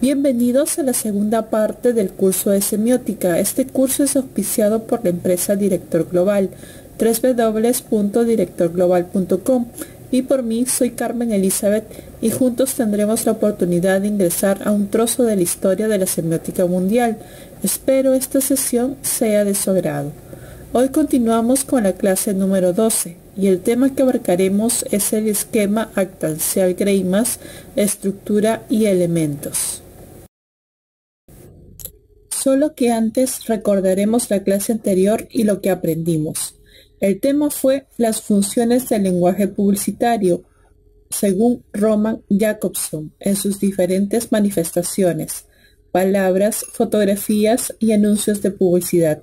Bienvenidos a la segunda parte del curso de semiótica. Este curso es auspiciado por la empresa Director Global, www.directorglobal.com y por mí soy Carmen Elizabeth y juntos tendremos la oportunidad de ingresar a un trozo de la historia de la semiótica mundial. Espero esta sesión sea de su agrado. Hoy continuamos con la clase número 12 y el tema que abarcaremos es el esquema actancial Greimas, estructura y elementos. Solo que antes recordaremos la clase anterior y lo que aprendimos. El tema fue las funciones del lenguaje publicitario, según Roman Jacobson, en sus diferentes manifestaciones, palabras, fotografías y anuncios de publicidad.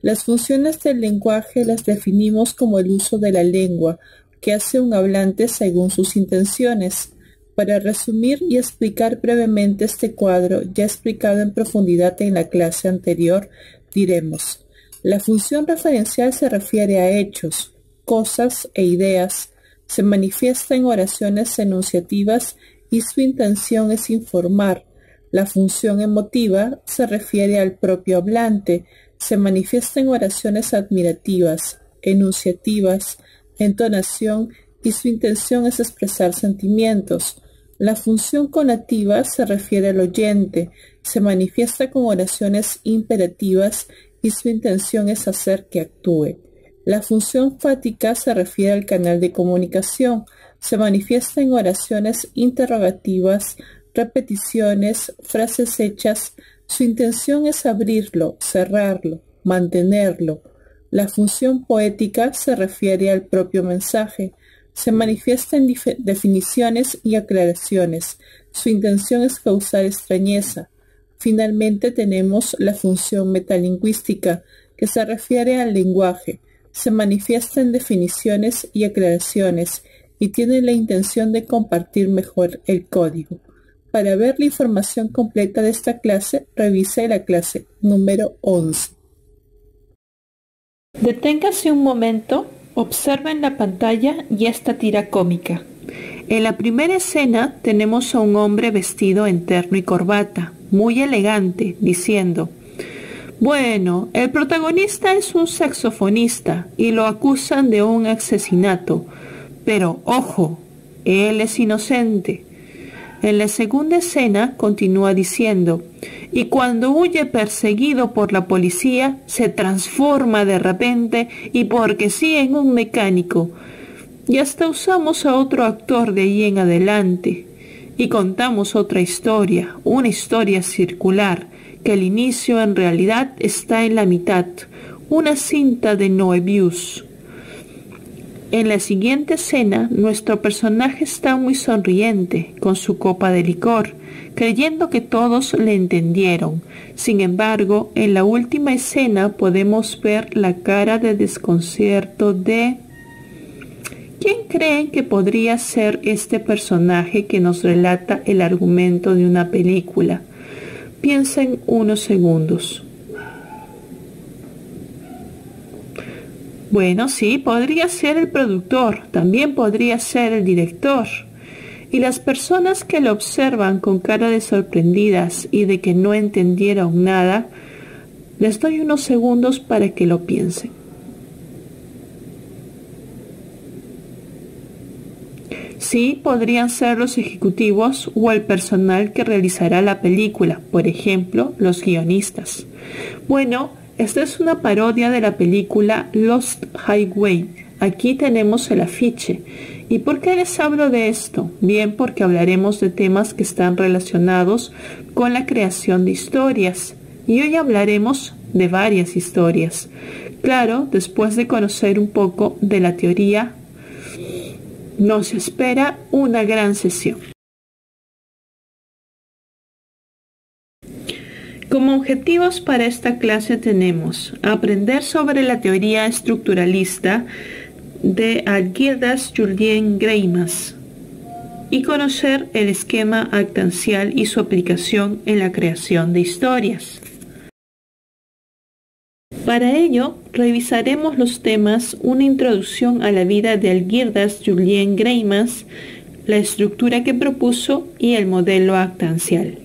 Las funciones del lenguaje las definimos como el uso de la lengua que hace un hablante según sus intenciones, para resumir y explicar brevemente este cuadro ya explicado en profundidad en la clase anterior, diremos, la función referencial se refiere a hechos, cosas e ideas, se manifiesta en oraciones enunciativas y su intención es informar. La función emotiva se refiere al propio hablante, se manifiesta en oraciones admirativas, enunciativas, entonación y su intención es expresar sentimientos. La función conativa se refiere al oyente, se manifiesta con oraciones imperativas y su intención es hacer que actúe. La función fática se refiere al canal de comunicación, se manifiesta en oraciones interrogativas, repeticiones, frases hechas, su intención es abrirlo, cerrarlo, mantenerlo. La función poética se refiere al propio mensaje, se manifiesta en definiciones y aclaraciones. Su intención es causar extrañeza. Finalmente tenemos la función metalingüística, que se refiere al lenguaje. Se manifiesta en definiciones y aclaraciones y tiene la intención de compartir mejor el código. Para ver la información completa de esta clase, revise la clase número 11. Deténgase un momento Observa en la pantalla y esta tira cómica. En la primera escena tenemos a un hombre vestido en terno y corbata, muy elegante, diciendo, bueno, el protagonista es un saxofonista y lo acusan de un asesinato, pero ojo, él es inocente. En la segunda escena continúa diciendo, y cuando huye perseguido por la policía, se transforma de repente y porque sí en un mecánico. Y hasta usamos a otro actor de ahí en adelante. Y contamos otra historia, una historia circular, que el inicio en realidad está en la mitad, una cinta de Noebius. En la siguiente escena, nuestro personaje está muy sonriente, con su copa de licor, creyendo que todos le entendieron. Sin embargo, en la última escena podemos ver la cara de desconcierto de... ¿Quién creen que podría ser este personaje que nos relata el argumento de una película? Piensen unos segundos. Bueno, sí, podría ser el productor, también podría ser el director. Y las personas que lo observan con cara de sorprendidas y de que no entendieron nada, les doy unos segundos para que lo piensen. Sí, podrían ser los ejecutivos o el personal que realizará la película, por ejemplo, los guionistas. Bueno, esta es una parodia de la película Lost Highway. Aquí tenemos el afiche. ¿Y por qué les hablo de esto? Bien, porque hablaremos de temas que están relacionados con la creación de historias. Y hoy hablaremos de varias historias. Claro, después de conocer un poco de la teoría, nos espera una gran sesión. Como objetivos para esta clase tenemos aprender sobre la teoría estructuralista de Algirdas Julien Greimas y conocer el esquema actancial y su aplicación en la creación de historias. Para ello, revisaremos los temas Una introducción a la vida de Algirdas Julien Greimas, la estructura que propuso y el modelo actancial.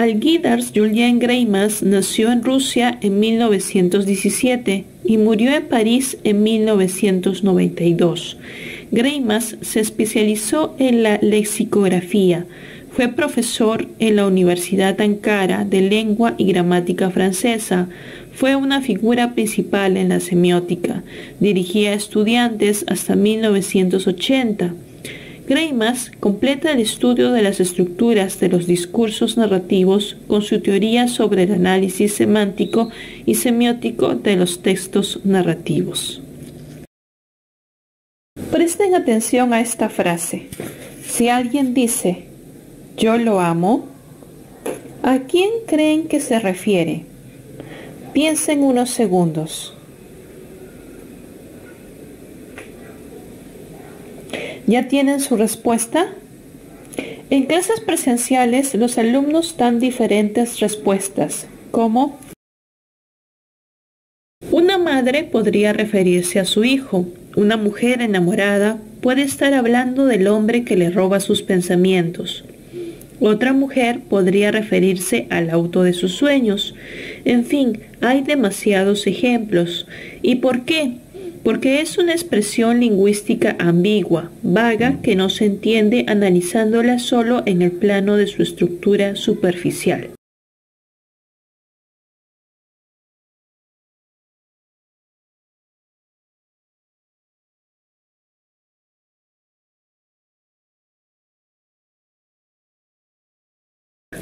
Algidars Julien Greimas nació en Rusia en 1917 y murió en París en 1992. Greimas se especializó en la lexicografía. Fue profesor en la Universidad Ankara de Lengua y Gramática Francesa. Fue una figura principal en la semiótica. Dirigía estudiantes hasta 1980. Greimas completa el estudio de las estructuras de los discursos narrativos con su teoría sobre el análisis semántico y semiótico de los textos narrativos. Presten atención a esta frase. Si alguien dice, yo lo amo, ¿a quién creen que se refiere? Piensen unos segundos. ¿Ya tienen su respuesta? En clases presenciales los alumnos dan diferentes respuestas, como una madre podría referirse a su hijo, una mujer enamorada puede estar hablando del hombre que le roba sus pensamientos. Otra mujer podría referirse al auto de sus sueños. En fin, hay demasiados ejemplos. ¿Y por qué? Porque es una expresión lingüística ambigua, vaga, que no se entiende analizándola solo en el plano de su estructura superficial.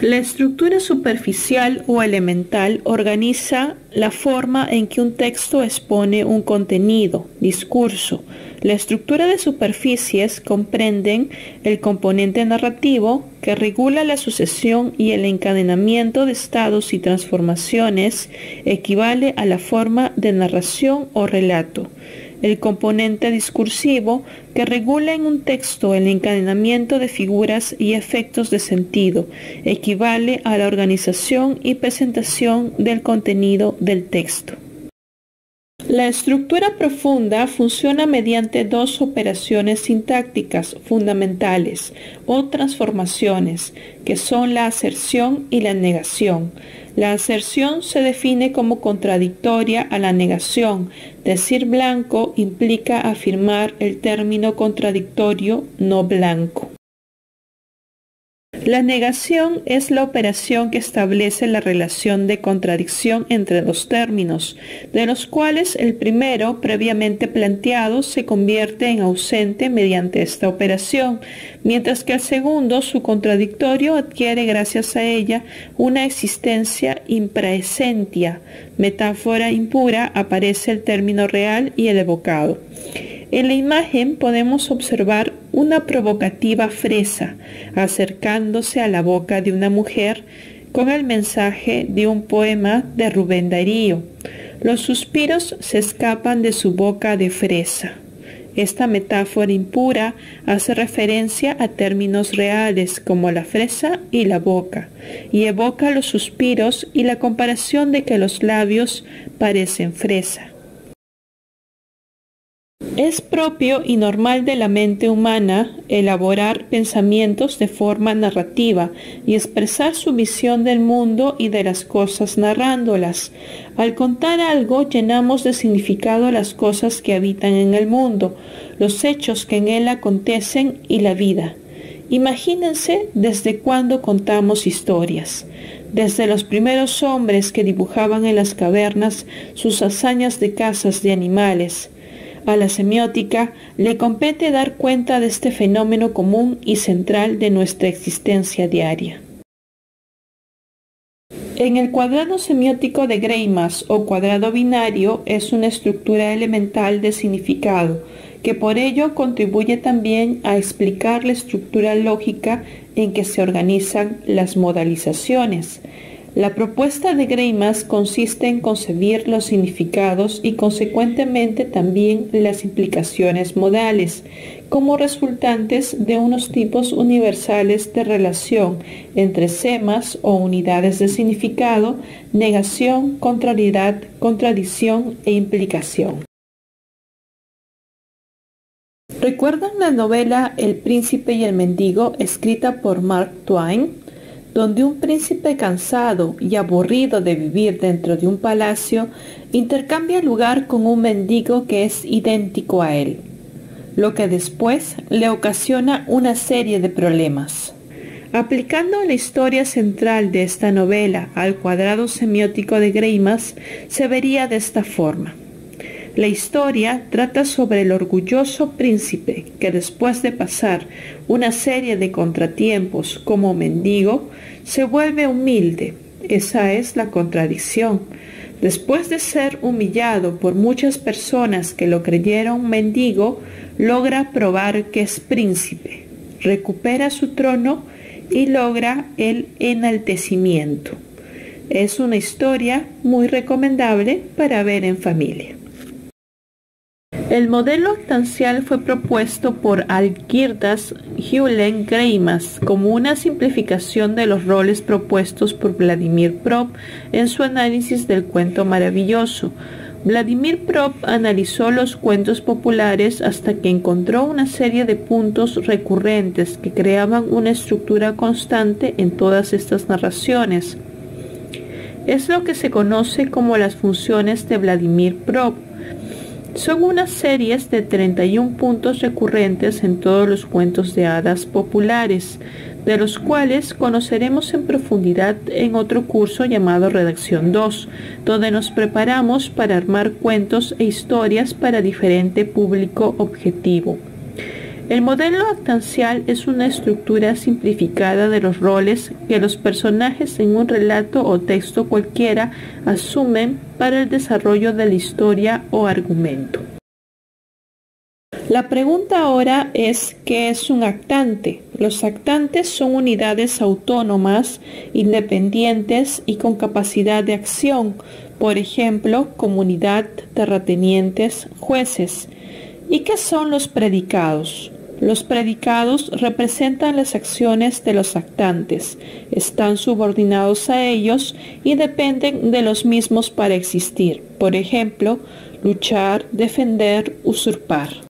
La estructura superficial o elemental organiza la forma en que un texto expone un contenido, discurso. La estructura de superficies comprenden el componente narrativo que regula la sucesión y el encadenamiento de estados y transformaciones, equivale a la forma de narración o relato el componente discursivo que regula en un texto el encadenamiento de figuras y efectos de sentido, equivale a la organización y presentación del contenido del texto. La estructura profunda funciona mediante dos operaciones sintácticas fundamentales o transformaciones, que son la aserción y la negación. La aserción se define como contradictoria a la negación. Decir blanco implica afirmar el término contradictorio no blanco. La negación es la operación que establece la relación de contradicción entre dos términos, de los cuales el primero, previamente planteado, se convierte en ausente mediante esta operación, mientras que el segundo, su contradictorio, adquiere gracias a ella una existencia impraesentia. Metáfora impura aparece el término real y el evocado. En la imagen podemos observar una provocativa fresa acercándose a la boca de una mujer con el mensaje de un poema de Rubén Darío. Los suspiros se escapan de su boca de fresa. Esta metáfora impura hace referencia a términos reales como la fresa y la boca, y evoca los suspiros y la comparación de que los labios parecen fresa. Es propio y normal de la mente humana elaborar pensamientos de forma narrativa y expresar su visión del mundo y de las cosas narrándolas. Al contar algo llenamos de significado las cosas que habitan en el mundo, los hechos que en él acontecen y la vida. Imagínense desde cuándo contamos historias desde los primeros hombres que dibujaban en las cavernas sus hazañas de cazas de animales, a la semiótica le compete dar cuenta de este fenómeno común y central de nuestra existencia diaria. En el cuadrado semiótico de Greimas o cuadrado binario es una estructura elemental de significado que por ello contribuye también a explicar la estructura lógica en que se organizan las modalizaciones, la propuesta de Greimas consiste en concebir los significados y consecuentemente también las implicaciones modales como resultantes de unos tipos universales de relación entre semas o unidades de significado, negación, contrariedad, contradicción e implicación. ¿Recuerdan la novela El príncipe y el mendigo escrita por Mark Twain? Donde un príncipe cansado y aburrido de vivir dentro de un palacio intercambia lugar con un mendigo que es idéntico a él, lo que después le ocasiona una serie de problemas. Aplicando la historia central de esta novela al cuadrado semiótico de Greimas, se vería de esta forma. La historia trata sobre el orgulloso príncipe que después de pasar una serie de contratiempos como mendigo, se vuelve humilde. Esa es la contradicción. Después de ser humillado por muchas personas que lo creyeron mendigo, logra probar que es príncipe, recupera su trono y logra el enaltecimiento. Es una historia muy recomendable para ver en familia. El modelo actancial fue propuesto por Algirdas Hewlen Greimas como una simplificación de los roles propuestos por Vladimir Prop en su análisis del cuento maravilloso. Vladimir Prop analizó los cuentos populares hasta que encontró una serie de puntos recurrentes que creaban una estructura constante en todas estas narraciones. Es lo que se conoce como las funciones de Vladimir Prop son unas series de 31 puntos recurrentes en todos los cuentos de hadas populares, de los cuales conoceremos en profundidad en otro curso llamado Redacción 2, donde nos preparamos para armar cuentos e historias para diferente público objetivo. El modelo actancial es una estructura simplificada de los roles que los personajes en un relato o texto cualquiera asumen para el desarrollo de la historia o argumento. La pregunta ahora es ¿qué es un actante? Los actantes son unidades autónomas, independientes y con capacidad de acción, por ejemplo, comunidad, terratenientes, jueces. ¿Y qué son los predicados? Los predicados representan las acciones de los actantes, están subordinados a ellos y dependen de los mismos para existir. Por ejemplo, luchar, defender, usurpar.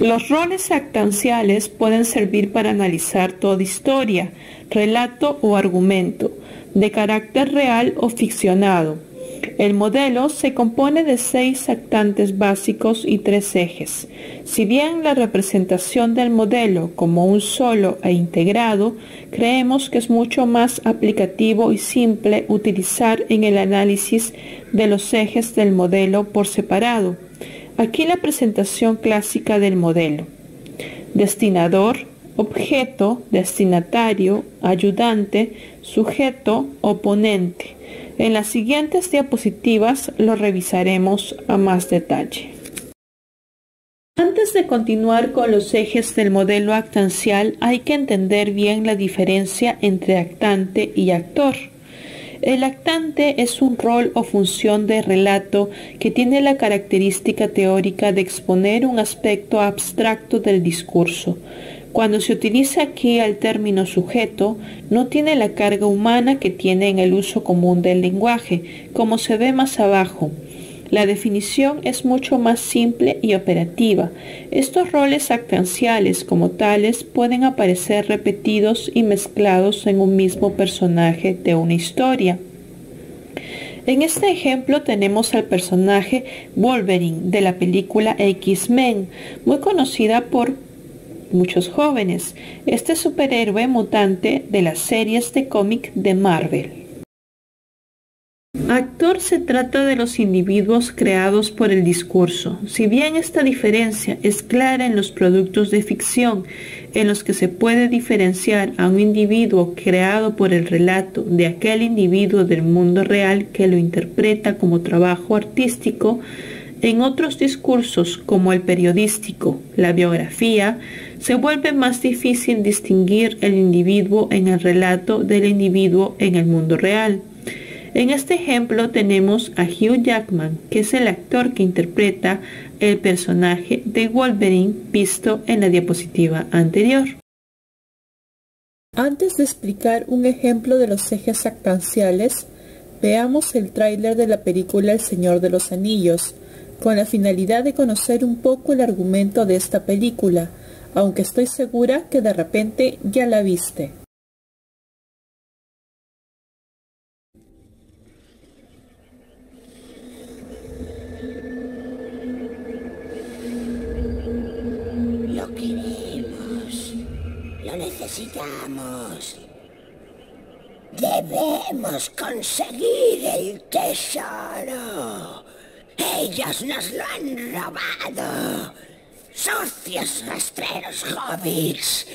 Los roles actanciales pueden servir para analizar toda historia, relato o argumento, de carácter real o ficcionado, el modelo se compone de seis actantes básicos y tres ejes. Si bien la representación del modelo como un solo e integrado, creemos que es mucho más aplicativo y simple utilizar en el análisis de los ejes del modelo por separado. Aquí la presentación clásica del modelo. Destinador, objeto, destinatario, ayudante, sujeto, oponente. En las siguientes diapositivas lo revisaremos a más detalle. Antes de continuar con los ejes del modelo actancial hay que entender bien la diferencia entre actante y actor. El actante es un rol o función de relato que tiene la característica teórica de exponer un aspecto abstracto del discurso, cuando se utiliza aquí el término sujeto, no tiene la carga humana que tiene en el uso común del lenguaje, como se ve más abajo. La definición es mucho más simple y operativa. Estos roles actanciales como tales pueden aparecer repetidos y mezclados en un mismo personaje de una historia. En este ejemplo tenemos al personaje Wolverine de la película X-Men, muy conocida por muchos jóvenes, este superhéroe mutante de las series de cómic de Marvel. Actor se trata de los individuos creados por el discurso. Si bien esta diferencia es clara en los productos de ficción, en los que se puede diferenciar a un individuo creado por el relato de aquel individuo del mundo real que lo interpreta como trabajo artístico, en otros discursos como el periodístico, la biografía, se vuelve más difícil distinguir el individuo en el relato del individuo en el mundo real. En este ejemplo tenemos a Hugh Jackman, que es el actor que interpreta el personaje de Wolverine visto en la diapositiva anterior. Antes de explicar un ejemplo de los ejes actanciales, veamos el tráiler de la película El Señor de los Anillos, con la finalidad de conocer un poco el argumento de esta película, aunque estoy segura que de repente ya la viste. Lo queremos, lo necesitamos. Debemos conseguir el tesoro. Ellos nos lo han robado. Sucios rastreros hobbits.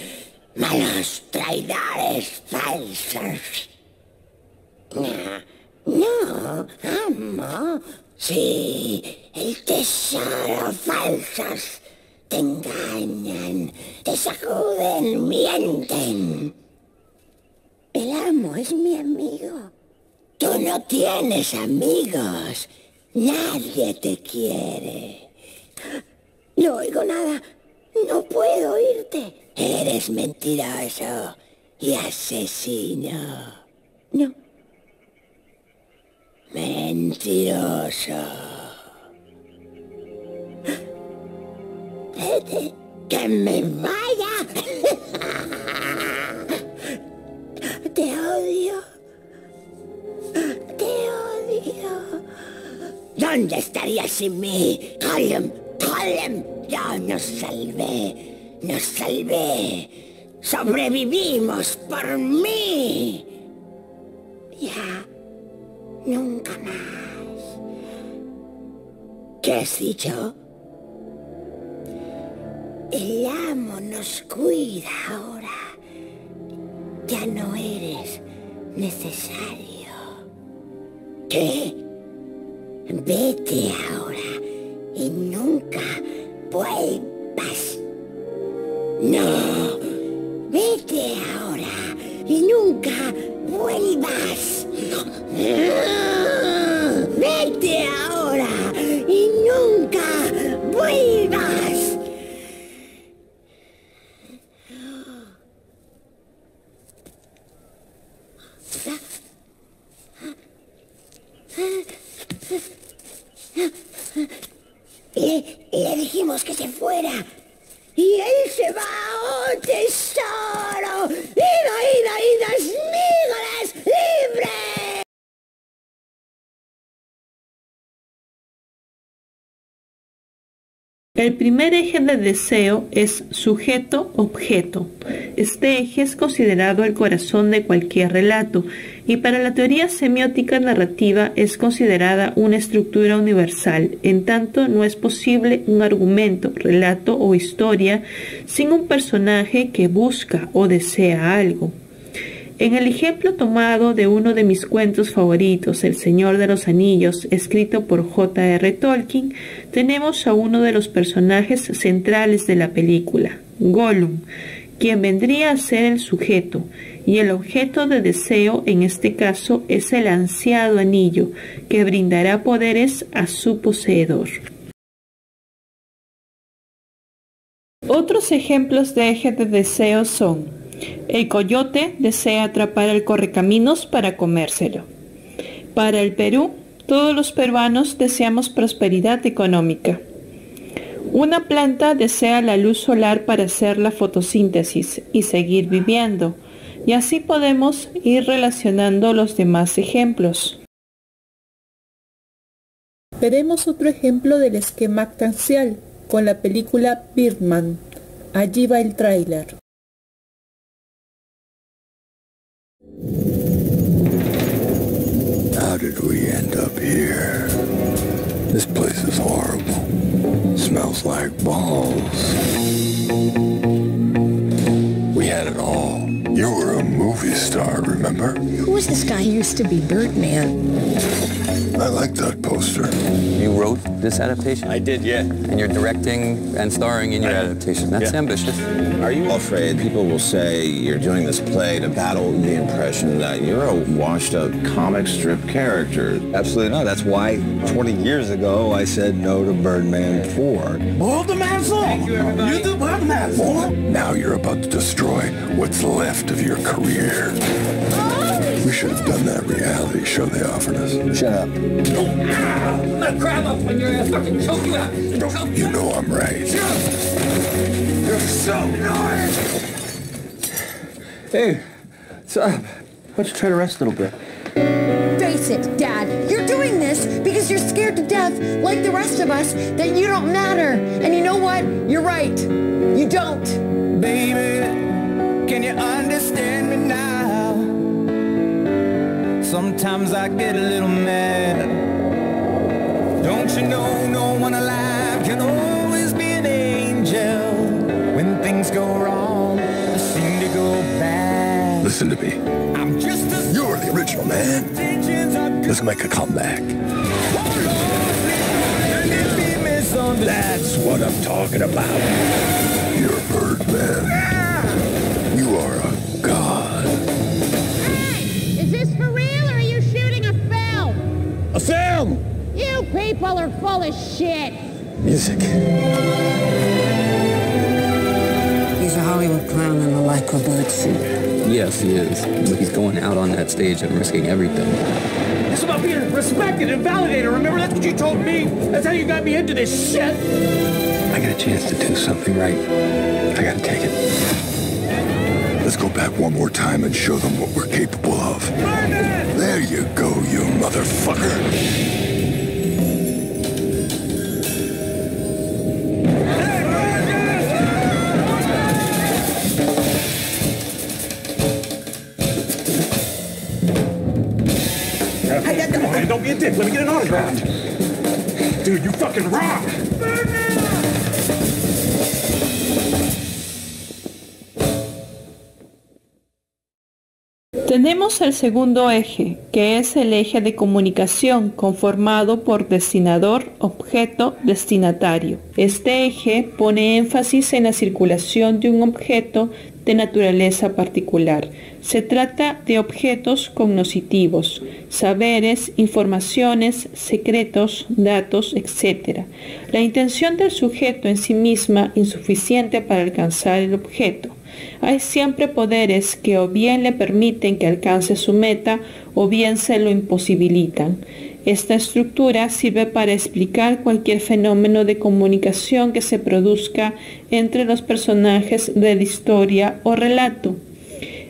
Malos traidores falsos. No, amo. Sí, el tesoro falsos. Te engañan, te sacuden, mienten. El amo es mi amigo. Tú no tienes amigos. Nadie te quiere. No oigo nada. No puedo oírte. Eres mentiroso y asesino. No. Mentiroso. Vete, que me vaya. Te odio. Te odio. ¿Dónde estarías sin mí? Gollum, Yo nos salvé. Nos salvé. Sobrevivimos por mí. Ya. Nunca más. ¿Qué has dicho? El amo nos cuida ahora. Ya no eres necesario. ¿Qué? Vete ahora y nunca vuelvas. De deseo es sujeto-objeto. Este eje es considerado el corazón de cualquier relato y para la teoría semiótica narrativa es considerada una estructura universal, en tanto no es posible un argumento, relato o historia sin un personaje que busca o desea algo. En el ejemplo tomado de uno de mis cuentos favoritos, El Señor de los Anillos, escrito por J.R. Tolkien, tenemos a uno de los personajes centrales de la película, Gollum, quien vendría a ser el sujeto, y el objeto de deseo en este caso es el ansiado anillo, que brindará poderes a su poseedor. Otros ejemplos de eje de deseo son el coyote desea atrapar al correcaminos para comérselo. Para el Perú, todos los peruanos deseamos prosperidad económica. Una planta desea la luz solar para hacer la fotosíntesis y seguir viviendo, y así podemos ir relacionando los demás ejemplos. Veremos otro ejemplo del esquema actancial con la película Birdman. Allí va el tráiler. How did we end up here? This place is horrible. Smells like balls. We had it all. You were a movie star, remember? Who was this guy who used to be Birdman? I like that poster. You wrote this adaptation? I did, yeah. And you're directing and starring in your adaptation. That's Yeah. ambitious. Are you afraid people will say you're doing this play to battle the impression that you're a washed-up comic strip character? Absolutely not. That's why 20 years ago I said no to Birdman 4. Hold the man Thank you, everybody. You do Birdman Now you're about to destroy what's left of your career. We should have done that reality show they offered us. Shut up. grab up on your ass, fucking choke you out. You know I'm right. You're so annoying. Hey, what's up? Uh, why don't you try to rest a little bit? Face it, Dad. You're doing this because you're scared to death, like the rest of us, that you don't matter. And you know what? You're right. You don't. Baby, can you understand me now? Sometimes I get a little mad. Don't you know no one alive can always be an angel? When things go wrong, they seem to go bad. Listen to me. I'm just a You're the original man. Let's make a comeback. That's what I'm talking about. You're Birdman. You are A film! You people are full of shit. Music. He's a Hollywood clown in a lycra bird suit. Yes, he is. But he's going out on that stage and risking everything. It's about being respected and validated. Remember, that's what you told me. That's how you got me into this shit. I got a chance to do something right. I gotta take it. Let's go back one more time and show them what we're capable of. There you go, you motherfucker. Hey, come on, don't be a dick. Let me get an autograph. Dude, you fucking rock. Tenemos el segundo eje, que es el eje de comunicación conformado por destinador, objeto, destinatario. Este eje pone énfasis en la circulación de un objeto de naturaleza particular. Se trata de objetos cognoscitivos, saberes, informaciones, secretos, datos, etc. La intención del sujeto en sí misma insuficiente para alcanzar el objeto. Hay siempre poderes que o bien le permiten que alcance su meta o bien se lo imposibilitan. Esta estructura sirve para explicar cualquier fenómeno de comunicación que se produzca entre los personajes de la historia o relato.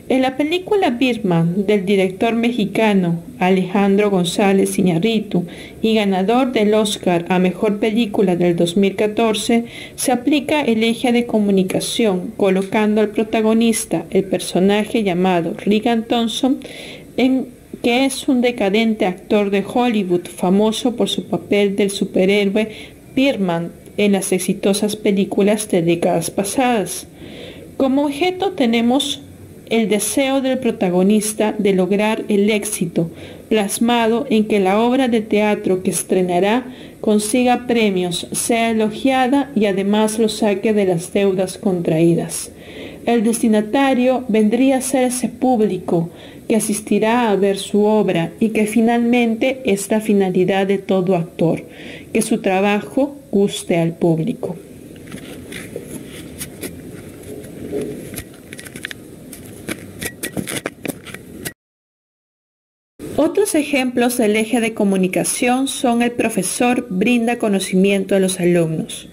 En la película Birman del director mexicano Alejandro González Iñárritu y ganador del Oscar a Mejor Película del 2014, se aplica el eje de comunicación colocando al protagonista, el personaje llamado Regan Thompson, que es un decadente actor de Hollywood famoso por su papel del superhéroe Birman en las exitosas películas de décadas pasadas. Como objeto tenemos el deseo del protagonista de lograr el éxito, plasmado en que la obra de teatro que estrenará consiga premios, sea elogiada y además lo saque de las deudas contraídas. El destinatario vendría a ser ese público que asistirá a ver su obra y que finalmente es la finalidad de todo actor, que su trabajo guste al público. Ejemplos del eje de comunicación son el profesor brinda conocimiento a los alumnos.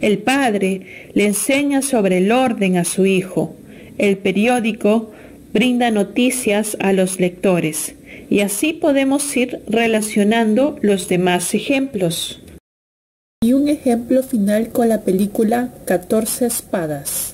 El padre le enseña sobre el orden a su hijo. El periódico brinda noticias a los lectores. Y así podemos ir relacionando los demás ejemplos. Y un ejemplo final con la película 14 espadas.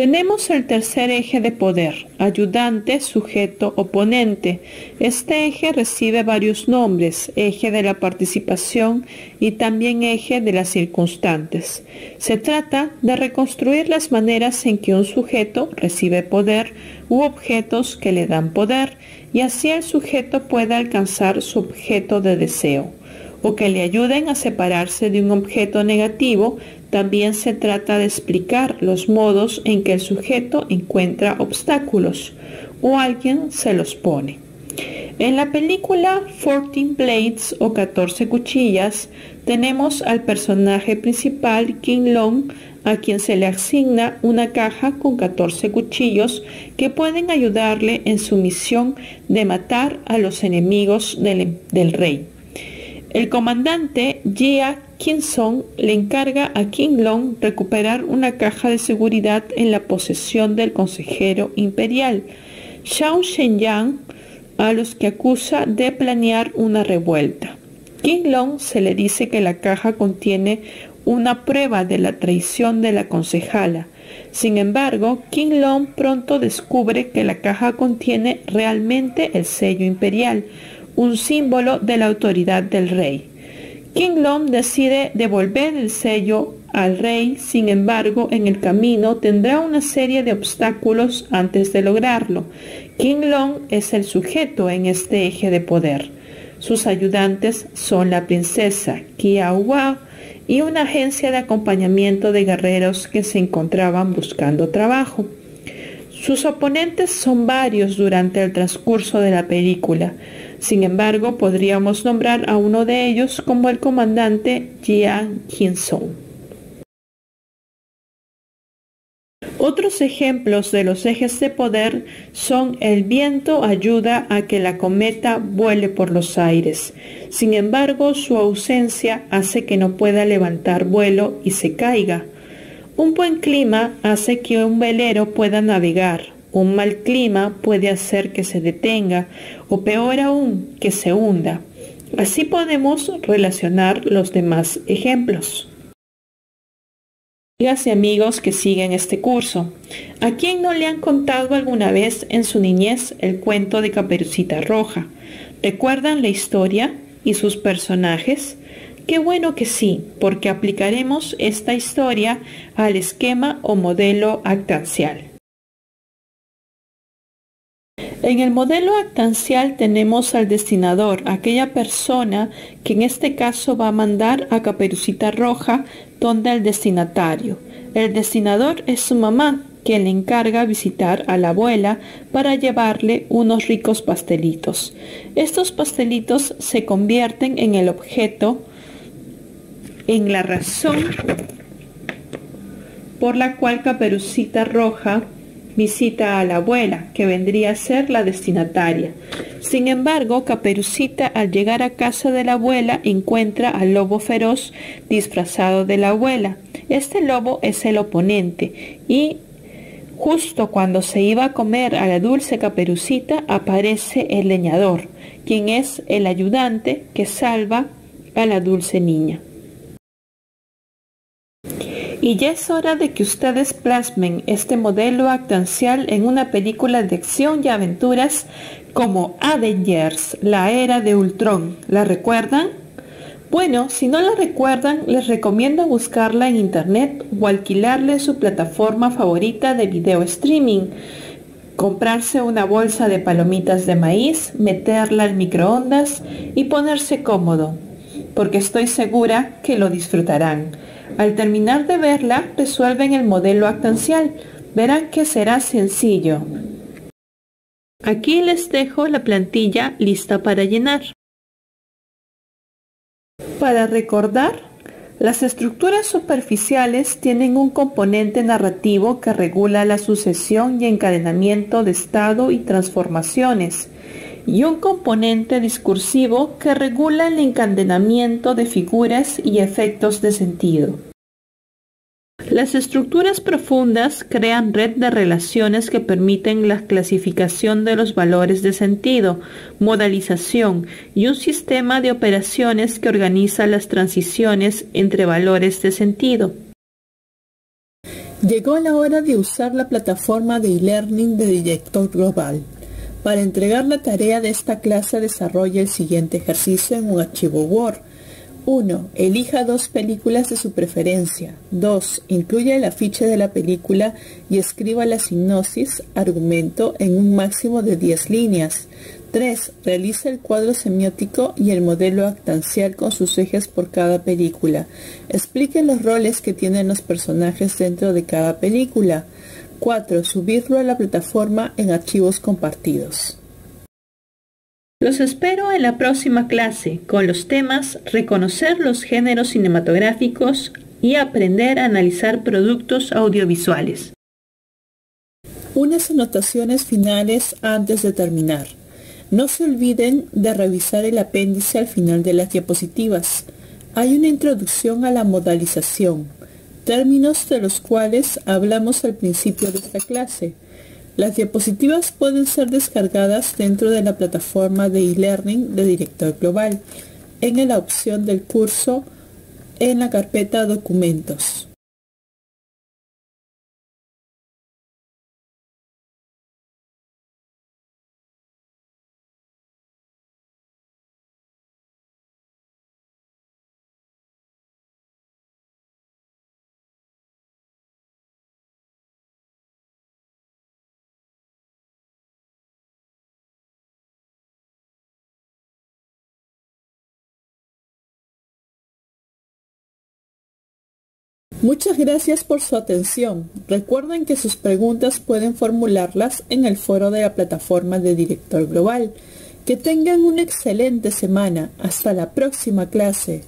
Tenemos el tercer eje de poder, ayudante, sujeto, oponente. Este eje recibe varios nombres, eje de la participación y también eje de las circunstantes. Se trata de reconstruir las maneras en que un sujeto recibe poder u objetos que le dan poder y así el sujeto pueda alcanzar su objeto de deseo o que le ayuden a separarse de un objeto negativo, también se trata de explicar los modos en que el sujeto encuentra obstáculos o alguien se los pone. En la película 14 Blades o 14 cuchillas tenemos al personaje principal King Long a quien se le asigna una caja con 14 cuchillos que pueden ayudarle en su misión de matar a los enemigos del, del rey. El comandante Jia Kinson le encarga a King Long recuperar una caja de seguridad en la posesión del consejero imperial, Xiao Shenyang, a los que acusa de planear una revuelta. King Long se le dice que la caja contiene una prueba de la traición de la concejala. Sin embargo, King Long pronto descubre que la caja contiene realmente el sello imperial, un símbolo de la autoridad del rey. King Long decide devolver el sello al rey, sin embargo, en el camino tendrá una serie de obstáculos antes de lograrlo. King Long es el sujeto en este eje de poder. Sus ayudantes son la princesa Kiawa y una agencia de acompañamiento de guerreros que se encontraban buscando trabajo. Sus oponentes son varios durante el transcurso de la película. Sin embargo, podríamos nombrar a uno de ellos como el comandante Jiang Song. Otros ejemplos de los ejes de poder son el viento ayuda a que la cometa vuele por los aires. Sin embargo, su ausencia hace que no pueda levantar vuelo y se caiga. Un buen clima hace que un velero pueda navegar. Un mal clima puede hacer que se detenga o peor aún, que se hunda. Así podemos relacionar los demás ejemplos. Amigas y amigos que siguen este curso, ¿a quién no le han contado alguna vez en su niñez el cuento de Caperucita Roja? ¿Recuerdan la historia y sus personajes? Qué bueno que sí, porque aplicaremos esta historia al esquema o modelo actancial. En el modelo actancial tenemos al destinador, aquella persona que en este caso va a mandar a Caperucita Roja donde el destinatario. El destinador es su mamá, quien le encarga visitar a la abuela para llevarle unos ricos pastelitos. Estos pastelitos se convierten en el objeto, en la razón por la cual Caperucita Roja visita a la abuela, que vendría a ser la destinataria. Sin embargo, Caperucita al llegar a casa de la abuela encuentra al lobo feroz disfrazado de la abuela. Este lobo es el oponente y justo cuando se iba a comer a la dulce Caperucita aparece el leñador, quien es el ayudante que salva a la dulce niña. Y ya es hora de que ustedes plasmen este modelo actancial en una película de acción y aventuras como Avengers, la era de Ultron. ¿La recuerdan? Bueno, si no la recuerdan, les recomiendo buscarla en internet o alquilarle su plataforma favorita de video streaming. Comprarse una bolsa de palomitas de maíz, meterla al microondas y ponerse cómodo, porque estoy segura que lo disfrutarán. Al terminar de verla, resuelven el modelo actancial. Verán que será sencillo. Aquí les dejo la plantilla lista para llenar. Para recordar, las estructuras superficiales tienen un componente narrativo que regula la sucesión y encadenamiento de estado y transformaciones, y un componente discursivo que regula el encadenamiento de figuras y efectos de sentido. Las estructuras profundas crean red de relaciones que permiten la clasificación de los valores de sentido, modalización y un sistema de operaciones que organiza las transiciones entre valores de sentido. Llegó la hora de usar la plataforma de e-learning de Director Global. Para entregar la tarea de esta clase desarrolla el siguiente ejercicio en un archivo Word. 1. Elija dos películas de su preferencia. 2. Incluya el afiche de la película y escriba la sinopsis, argumento en un máximo de 10 líneas. 3. Realiza el cuadro semiótico y el modelo actancial con sus ejes por cada película. Explique los roles que tienen los personajes dentro de cada película. 4. Subirlo a la plataforma en archivos compartidos. Los espero en la próxima clase con los temas Reconocer los géneros cinematográficos y aprender a analizar productos audiovisuales. Unas anotaciones finales antes de terminar. No se olviden de revisar el apéndice al final de las diapositivas. Hay una introducción a la modalización, términos de los cuales hablamos al principio de esta clase. Las diapositivas pueden ser descargadas dentro de la plataforma de e-learning de Director Global, en la opción del curso en la carpeta Documentos. Muchas gracias por su atención. Recuerden que sus preguntas pueden formularlas en el foro de la plataforma de Director Global. Que tengan una excelente semana. Hasta la próxima clase.